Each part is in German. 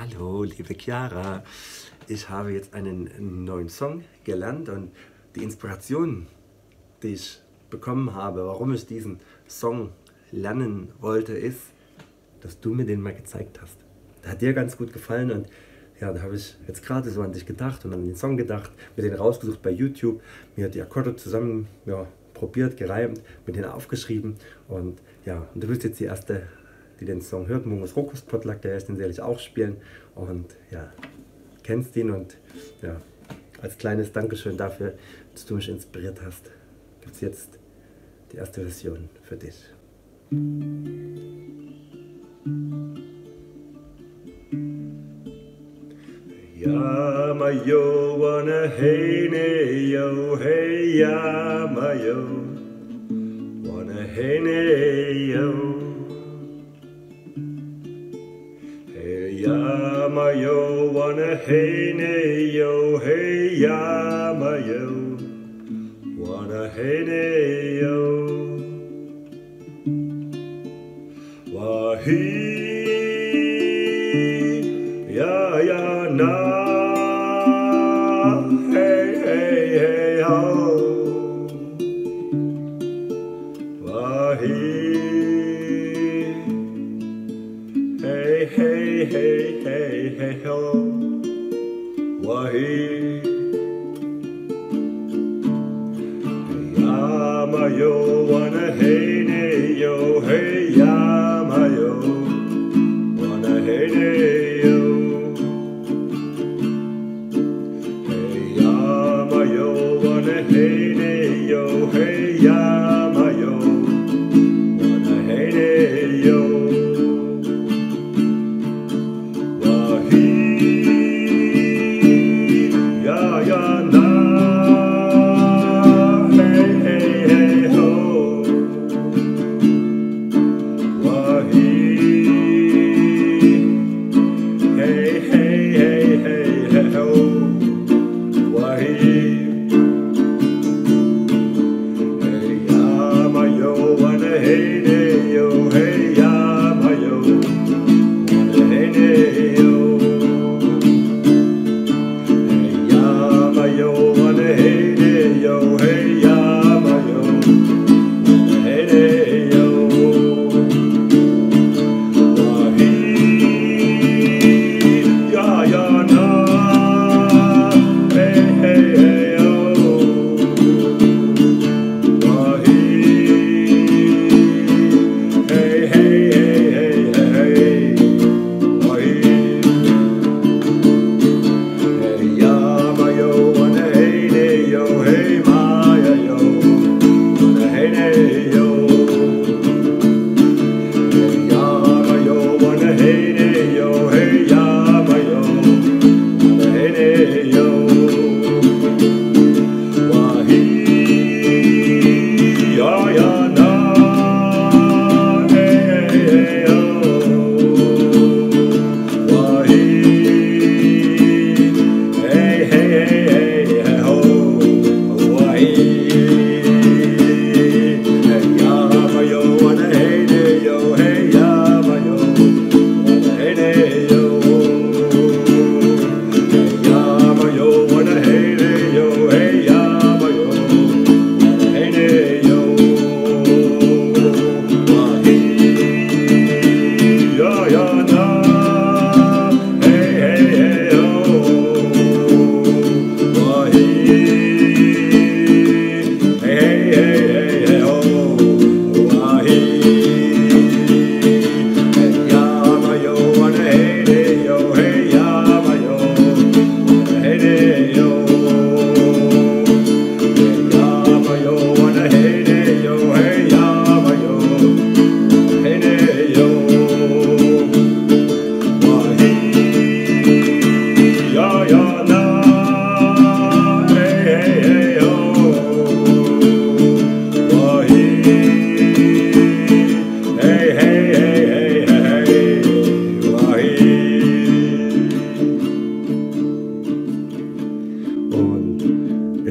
Hallo, liebe Chiara. Ich habe jetzt einen neuen Song gelernt und die Inspiration, die ich bekommen habe, warum ich diesen Song lernen wollte, ist, dass du mir den mal gezeigt hast. Der hat dir ganz gut gefallen und ja, da habe ich jetzt gerade so an dich gedacht und an den Song gedacht, mir den rausgesucht bei YouTube, mir die Akkorde zusammen ja, probiert, gereimt, mit denen aufgeschrieben und ja, und du bist jetzt die erste die den Song hört, Mungos Rokuspodlak, der ist, den werde ich auch spielen. Und ja, kennst ihn und ja, als kleines Dankeschön dafür, dass du mich inspiriert hast, gibt es jetzt die erste Version für dich. Yamayo wana hey ne yo hey Yamayo wana hey ne yo Yamayo, wana hey ne yo, hey Yamayo, wana hey ne yo. Wahi благи. Я мое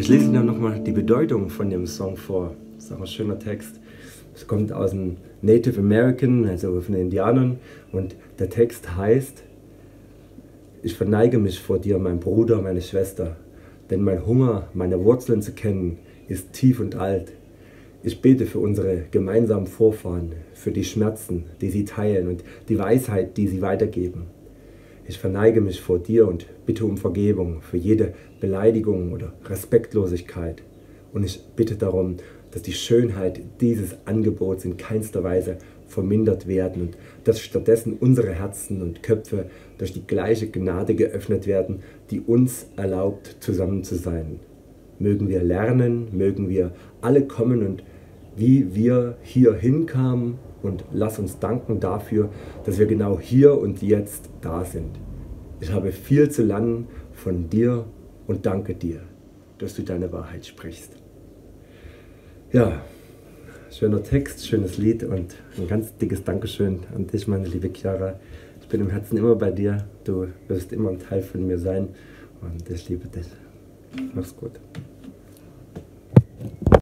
Ich lese dir nochmal die Bedeutung von dem Song vor. Das ist auch ein schöner Text. Es kommt aus dem Native American, also von den Indianern. Und der Text heißt, ich verneige mich vor dir, mein Bruder, meine Schwester. Denn mein Hunger, meine Wurzeln zu kennen, ist tief und alt. Ich bete für unsere gemeinsamen Vorfahren, für die Schmerzen, die sie teilen und die Weisheit, die sie weitergeben. Ich verneige mich vor dir und bitte um Vergebung für jede Beleidigung oder Respektlosigkeit. Und ich bitte darum, dass die Schönheit dieses Angebots in keinster Weise vermindert werden und dass stattdessen unsere Herzen und Köpfe durch die gleiche Gnade geöffnet werden, die uns erlaubt, zusammen zu sein. Mögen wir lernen, mögen wir alle kommen und wie wir hier hinkamen und lass uns danken dafür, dass wir genau hier und jetzt da sind. Ich habe viel zu lernen von dir und danke dir, dass du deine Wahrheit sprichst. Ja, schöner Text, schönes Lied und ein ganz dickes Dankeschön an dich, meine liebe Chiara. Ich bin im Herzen immer bei dir. Du wirst immer ein Teil von mir sein und ich liebe dich. Mach's gut.